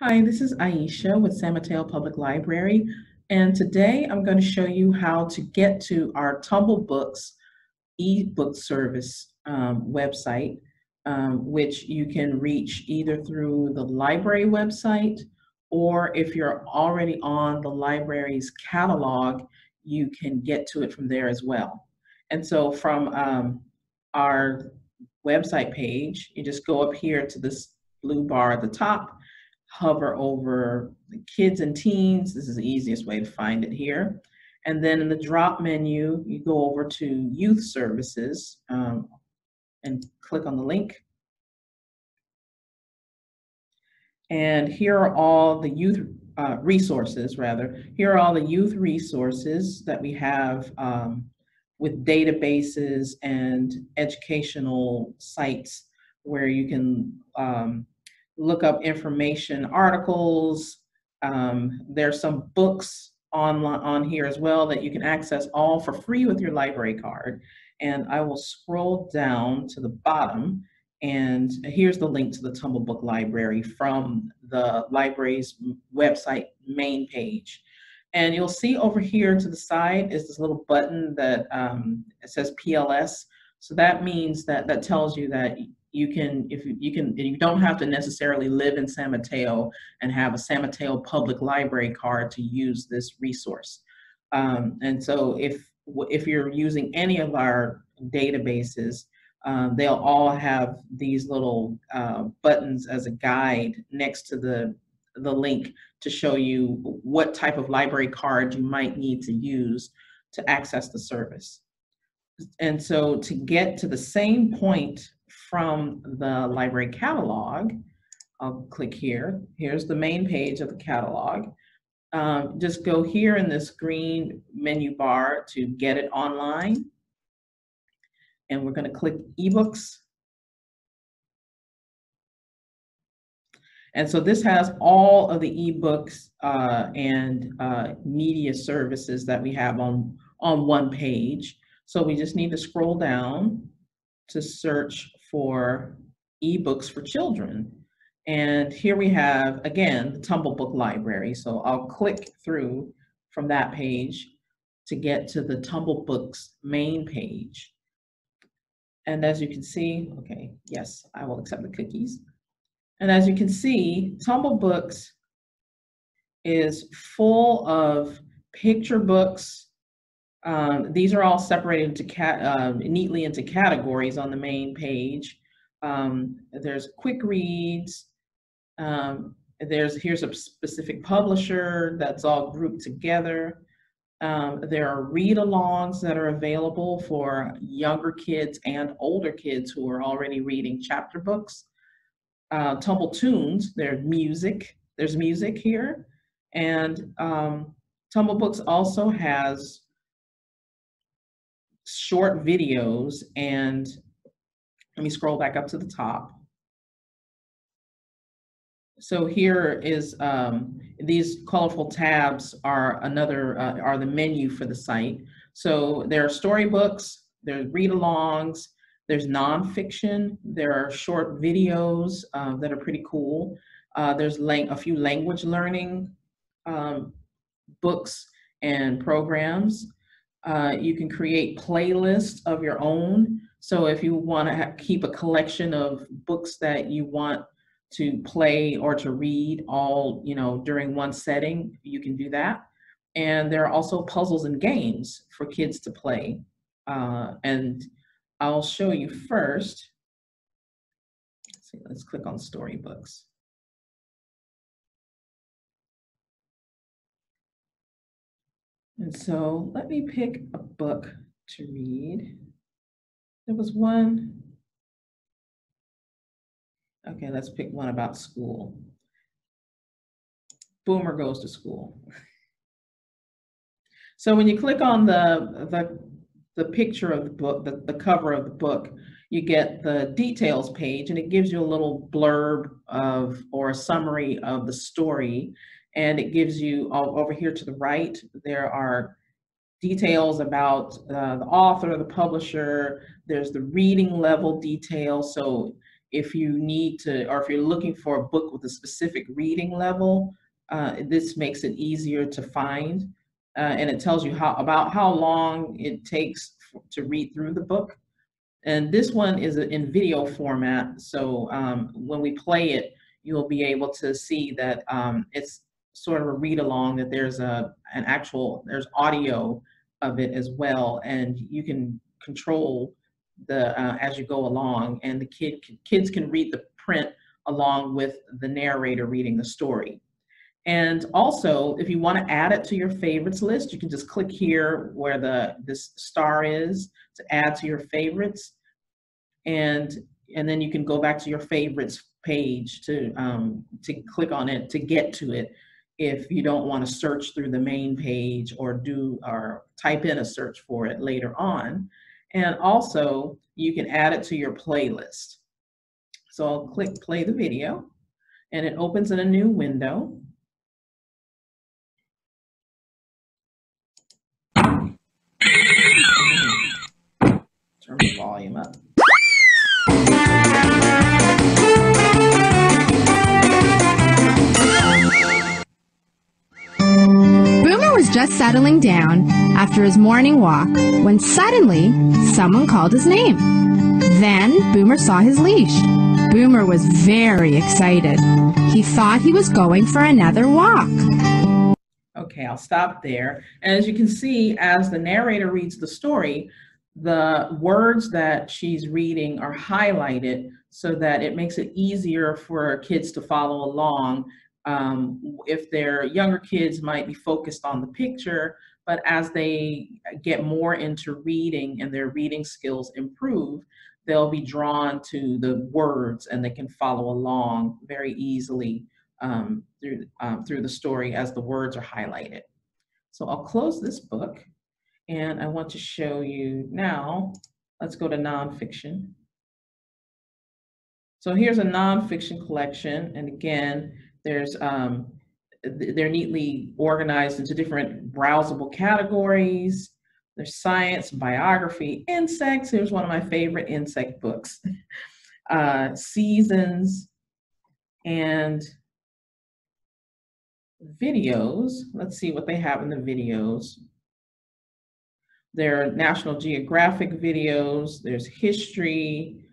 Hi, this is Aisha with San Mateo Public Library, and today I'm going to show you how to get to our TumbleBooks ebook service um, website, um, which you can reach either through the library website or if you're already on the library's catalog, you can get to it from there as well. And so from um, our website page, you just go up here to this blue bar at the top hover over the kids and teens. This is the easiest way to find it here. And then in the drop menu, you go over to youth services um, and click on the link. And here are all the youth uh, resources, rather. Here are all the youth resources that we have um, with databases and educational sites where you can um, look up information, articles. Um, there's some books on, on here as well that you can access all for free with your library card. And I will scroll down to the bottom and here's the link to the Tumble Book Library from the library's website main page. And you'll see over here to the side is this little button that um, it says PLS. So that means that that tells you that you can if you can you don't have to necessarily live in San Mateo and have a San Mateo Public Library card to use this resource. Um, and so if if you're using any of our databases, um, they'll all have these little uh, buttons as a guide next to the the link to show you what type of library card you might need to use to access the service. And so to get to the same point from the library catalog, I'll click here. Here's the main page of the catalog. Um, just go here in this green menu bar to get it online. And we're going to click eBooks. And so this has all of the ebooks uh, and uh, media services that we have on, on one page. So we just need to scroll down to search for ebooks for children. And here we have, again, the Tumble Book Library. So I'll click through from that page to get to the TumbleBooks main page. And as you can see, okay, yes, I will accept the cookies. And as you can see, TumbleBooks is full of picture books, um, these are all separated into cat, uh, neatly into categories on the main page. Um, there's quick reads. Um, there's here's a specific publisher that's all grouped together. Um, there are read-alongs that are available for younger kids and older kids who are already reading chapter books. Uh, Tumble Tunes, there's music. There's music here, and um, TumbleBooks also has short videos and let me scroll back up to the top. So here is, um, these colorful tabs are another, uh, are the menu for the site. So there are storybooks, there's read-alongs, there's nonfiction, there are short videos uh, that are pretty cool. Uh, there's a few language learning um, books and programs. Uh, you can create playlists of your own. So if you want to keep a collection of books that you want to play or to read all, you know, during one setting, you can do that. And there are also puzzles and games for kids to play. Uh, and I'll show you first. Let's, see, let's click on storybooks. And so let me pick a book to read. There was one. Okay, let's pick one about school. Boomer goes to school. So when you click on the, the, the picture of the book, the, the cover of the book, you get the details page and it gives you a little blurb of or a summary of the story and it gives you over here to the right, there are details about uh, the author, the publisher, there's the reading level detail. So if you need to, or if you're looking for a book with a specific reading level, uh, this makes it easier to find. Uh, and it tells you how about how long it takes to read through the book. And this one is in video format. So um, when we play it, you'll be able to see that um, it's sort of a read along that there's a an actual there's audio of it as well and you can control the uh, as you go along and the kid kids can read the print along with the narrator reading the story. And also if you want to add it to your favorites list you can just click here where the this star is to add to your favorites. And and then you can go back to your favorites page to um, to click on it to get to it if you don't want to search through the main page or do or type in a search for it later on. And also you can add it to your playlist. So I'll click play the video and it opens in a new window. Turn the volume up. Just settling down after his morning walk when suddenly someone called his name. Then Boomer saw his leash. Boomer was very excited. He thought he was going for another walk. Okay, I'll stop there. And as you can see, as the narrator reads the story, the words that she's reading are highlighted so that it makes it easier for kids to follow along um, if their younger kids might be focused on the picture, but as they get more into reading and their reading skills improve, they'll be drawn to the words and they can follow along very easily um, through, um, through the story as the words are highlighted. So I'll close this book and I want to show you now, let's go to nonfiction. So here's a nonfiction collection. And again, there's um, they're neatly organized into different browsable categories. There's science, biography, insects. Here's one of my favorite insect books. Uh, seasons and videos. Let's see what they have in the videos. There are National Geographic videos. There's history,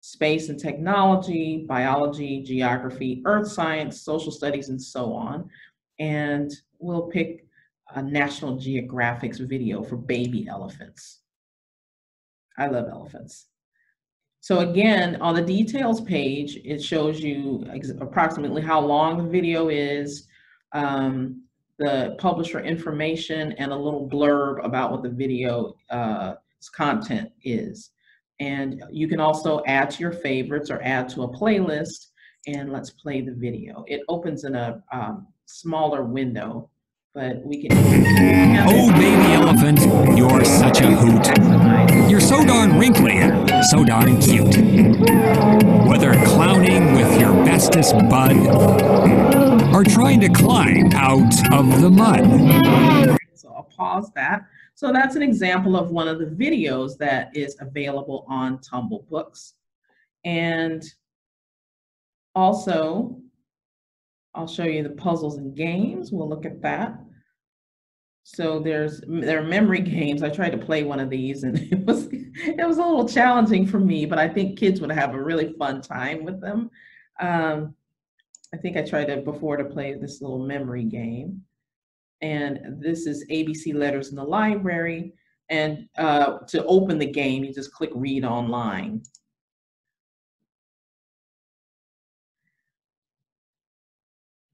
space and technology, biology, geography, earth science, social studies, and so on. And we'll pick a National Geographic's video for baby elephants. I love elephants. So again, on the details page, it shows you approximately how long the video is, um, the publisher information, and a little blurb about what the video's uh, content is. And you can also add to your favorites or add to a playlist and let's play the video. It opens in a um, smaller window, but we can. Oh, baby elephant, you're such a hoot. You're so darn wrinkly so darn cute. Whether clowning with your bestest bud or trying to climb out of the mud. So I'll pause that. So that's an example of one of the videos that is available on TumbleBooks. And also, I'll show you the puzzles and games. We'll look at that. So there's there are memory games. I tried to play one of these and it was it was a little challenging for me, but I think kids would have a really fun time with them. Um, I think I tried to before to play this little memory game and this is ABC Letters in the Library. And uh, to open the game, you just click Read Online.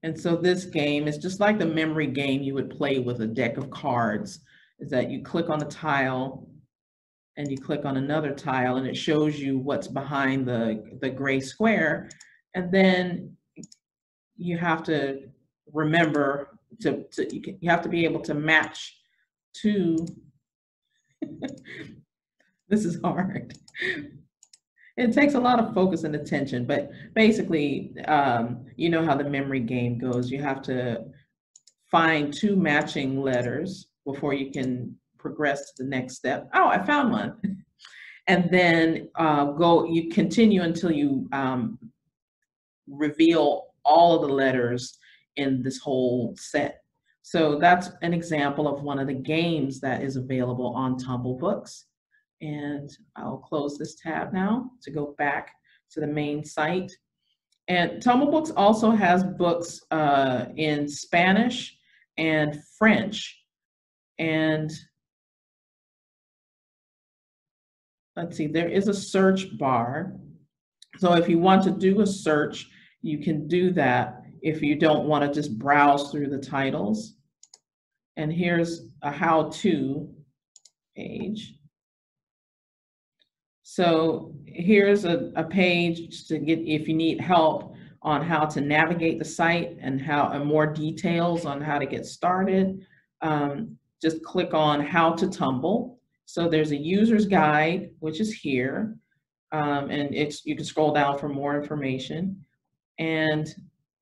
And so this game is just like the memory game you would play with a deck of cards, is that you click on the tile and you click on another tile and it shows you what's behind the, the gray square. And then you have to remember to, to you, can, you have to be able to match to this is hard. It takes a lot of focus and attention but basically um, you know how the memory game goes. You have to find two matching letters before you can progress to the next step. Oh i found one. And then uh, go, you continue until you um, reveal all of the letters in this whole set. So that's an example of one of the games that is available on TumbleBooks. And I'll close this tab now to go back to the main site. And TumbleBooks also has books uh, in Spanish and French. And let's see, there is a search bar. So if you want to do a search, you can do that if you don't want to just browse through the titles. And here's a how-to page. So here's a, a page to get if you need help on how to navigate the site and how and more details on how to get started. Um, just click on how to tumble. So there's a user's guide, which is here. Um, and it's you can scroll down for more information. And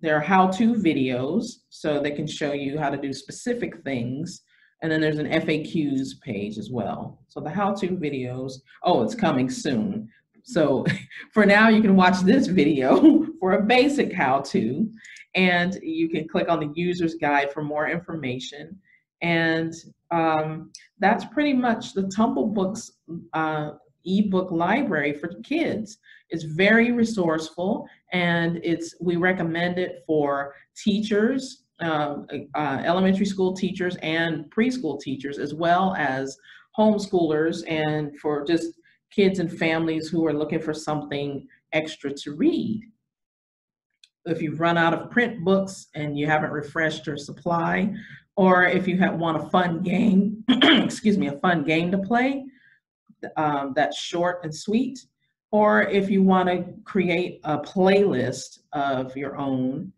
there are how-to videos, so they can show you how to do specific things. And then there's an FAQs page as well. So the how-to videos, oh, it's coming soon. So for now, you can watch this video for a basic how-to, and you can click on the user's guide for more information. And um, that's pretty much the TumbleBooks uh, ebook library for kids. It's very resourceful and it's we recommend it for teachers, um, uh, elementary school teachers and preschool teachers, as well as homeschoolers and for just kids and families who are looking for something extra to read. If you've run out of print books and you haven't refreshed your supply, or if you have, want a fun game, excuse me, a fun game to play um, that's short and sweet, or if you want to create a playlist of your own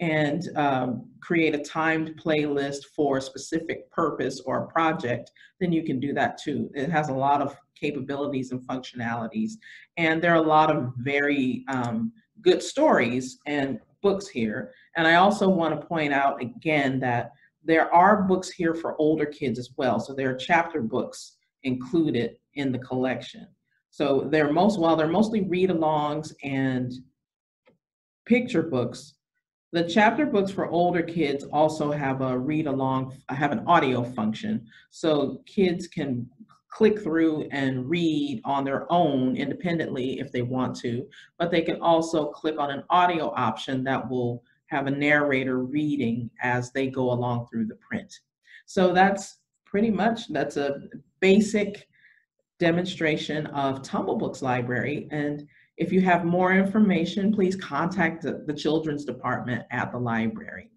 and um, create a timed playlist for a specific purpose or project, then you can do that too. It has a lot of capabilities and functionalities. And there are a lot of very um, good stories and books here. And I also want to point out again that there are books here for older kids as well. So there are chapter books included in the collection. So they're most, while they're mostly read-alongs and picture books, the chapter books for older kids also have a read-along, I have an audio function. So kids can click through and read on their own independently if they want to, but they can also click on an audio option that will have a narrator reading as they go along through the print. So that's pretty much, that's a basic demonstration of TumbleBooks Library. And if you have more information, please contact the, the Children's Department at the library.